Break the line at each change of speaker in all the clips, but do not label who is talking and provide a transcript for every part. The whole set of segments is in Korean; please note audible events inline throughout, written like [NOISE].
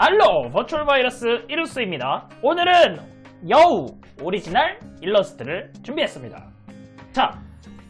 알로 virtual 바이러스 이루스입니다. 오늘은 여우 오리지널 일러스트를 준비했습니다. 자,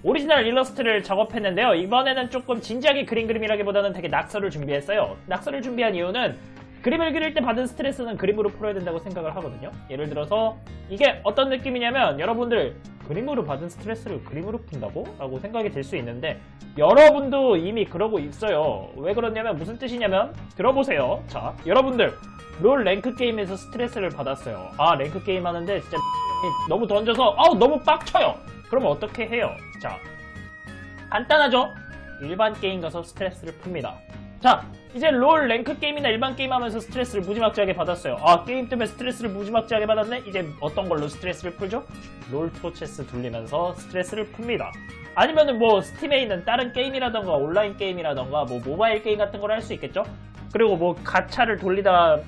오리지널 일러스트를 작업했는데요. 이번에는 조금 진지하게 그림 그림이라기보다는 되게 낙서를 준비했어요. 낙서를 준비한 이유는 그림을 그릴 때 받은 스트레스는 그림으로 풀어야 된다고 생각을 하거든요. 예를 들어서 이게 어떤 느낌이냐면 여러분들 그림으로 받은 스트레스를 그림으로 푼다고? 라고 생각이 들 수 있는데 여러분도 이미 그러고 있어요. 왜 그러냐면 무슨 뜻이냐면 들어보세요. 자, 여러분들 롤 랭크 게임에서 스트레스를 받았어요. 아, 랭크 게임 하는데 진짜 [LAUGHS] 너무 던져서 아우 너무 빡쳐요. 그러면 어떻게 해요? 자, 간단하죠? 일반 게임 가서 스트레스를 풉니다. 자, 이제 롤 랭크 게임이나 일반 게임 하면서 스트레스를 무지막지하게 받았어요. 아, 게임 때문에 스트레스를 무지막지하게 받았네? 이제 어떤 걸로 스트레스를 풀죠? 롤 토체스 돌리면서 스트레스를 풉니다. 아니면은 뭐 스팀에 있는 다른 게임이라던가 온라인 게임이라던가 뭐 모바일 게임 같은 걸 할 수 있겠죠? 그리고 뭐 가차를 돌리다가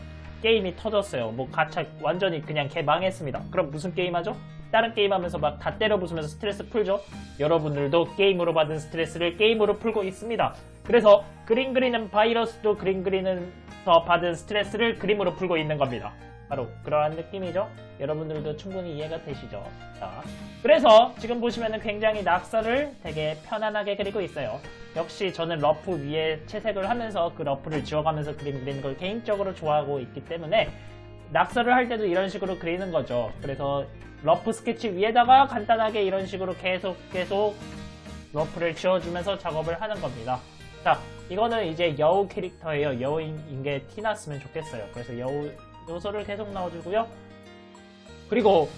게임이 터졌어요. 뭐 가차 완전히 그냥 개망했습니다. 그럼 무슨 게임 하죠? 다른 게임 하면서 막 다 때려 부수면서 스트레스 풀죠? 여러분들도 게임으로 받은 스트레스를 게임으로 풀고 있습니다. 그래서 그림 그리는 바이러스도 그림 그리는서 받은 스트레스를 그림으로 풀고 있는 겁니다. 바로 그러한 느낌이죠? 여러분들도 충분히 이해가 되시죠? 자, 그래서 지금 보시면은 굉장히 낙서를 되게 편안하게 그리고 있어요. 역시 저는 rough 위에 채색을 하면서 그 rough를 지워가면서 그림 그리는 걸 개인적으로 좋아하고 있기 때문에 낙서를 할 때도 이런 식으로 그리는 거죠. 그래서 rough 스케치 위에다가 간단하게 이런 식으로 계속 계속 rough를 지워주면서 작업을 하는 겁니다. 자, 이거는 이제 여우 캐릭터예요. 여우인 게 티났으면 좋겠어요. 그래서 여우 요소를 계속 넣어주고요. 그리고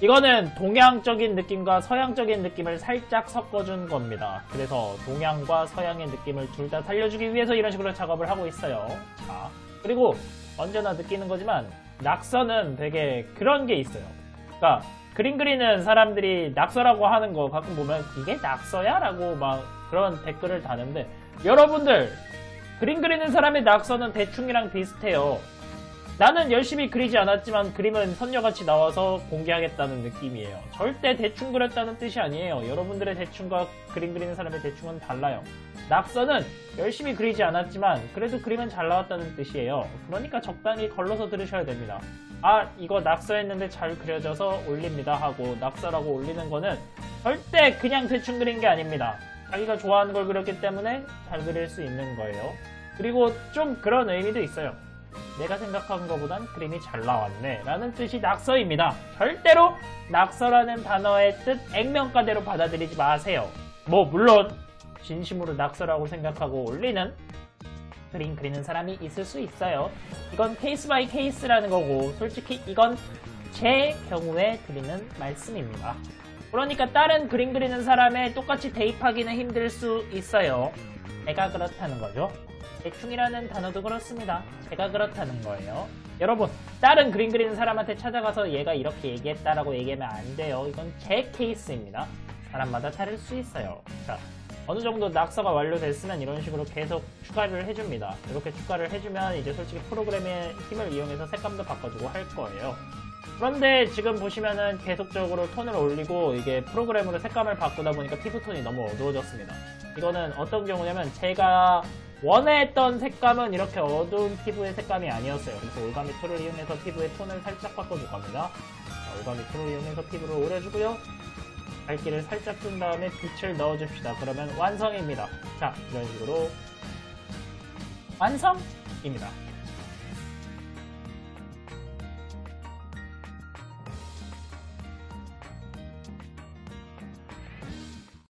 이거는 동양적인 느낌과 서양적인 느낌을 살짝 섞어준 겁니다. 그래서 동양과 서양의 느낌을 둘 다 살려주기 위해서 이런 식으로 작업을 하고 있어요. 자, 그리고 언제나 느끼는 거지만 낙서는 되게 그런 게 있어요. 그러니까 그림 그리는 사람들이 낙서라고 하는 거 가끔 보면 이게 낙서야? 라고 막 그런 댓글을 다는데 여러분들 그림 그리는 사람의 낙서는 대충이랑 비슷해요. 나는 열심히 그리지 않았지만 그림은 선녀같이 나와서 공개하겠다는 느낌이에요. 절대 대충 그렸다는 뜻이 아니에요. 여러분들의 대충과 그림 그리는 사람의 대충은 달라요. 낙서는 열심히 그리지 않았지만 그래도 그림은 잘 나왔다는 뜻이에요. 그러니까 적당히 걸러서 들으셔야 됩니다. 아 이거 낙서했는데 잘 그려져서 올립니다 하고 낙서라고 올리는 거는 절대 그냥 대충 그린 게 아닙니다. 자기가 좋아하는 걸 그렸기 때문에 잘 그릴 수 있는 거예요. 그리고 좀 그런 의미도 있어요. 내가 생각한 것보단 그림이 잘 나왔네 라는 뜻이 낙서입니다. 절대로 낙서라는 단어의 뜻 액면가대로 받아들이지 마세요. 뭐 물론 진심으로 낙서라고 생각하고 올리는 그림 그리는 사람이 있을 수 있어요. 이건 case by case라는 거고 솔직히 이건 제 경우에 드리는 말씀입니다. 그러니까 다른 그림 그리는 사람에 똑같이 대입하기는 힘들 수 있어요. 제가 그렇다는 거죠. 대충이라는 단어도 그렇습니다. 제가 그렇다는 거예요. 여러분, 다른 그림 그리는 사람한테 찾아가서 얘가 이렇게 얘기했다라고 얘기하면 안 돼요. 이건 제 케이스입니다. 사람마다 다를 수 있어요. 자, 어느 정도 낙서가 완료됐으면 이런 식으로 계속 추가를 해줍니다. 이렇게 추가를 해주면 이제 솔직히 프로그램의 힘을 이용해서 색감도 바꿔주고 할 거예요. 그런데 지금 보시면은 계속적으로 톤을 올리고 이게 프로그램으로 색감을 바꾸다 보니까 피부톤이 너무 어두워졌습니다. 이거는 어떤 경우냐면 제가 원했던 색감은 이렇게 어두운 피부의 색감이 아니었어요. 그래서 올가미 tool을 이용해서 피부의 톤을 살짝 바꿔줄 겁니다. 자, 올가미 툴을 이용해서 피부를 오려주고요. 밝기를 살짝 준 다음에 빛을 넣어줍시다. 그러면 완성입니다. 자, 이런 식으로 완성입니다.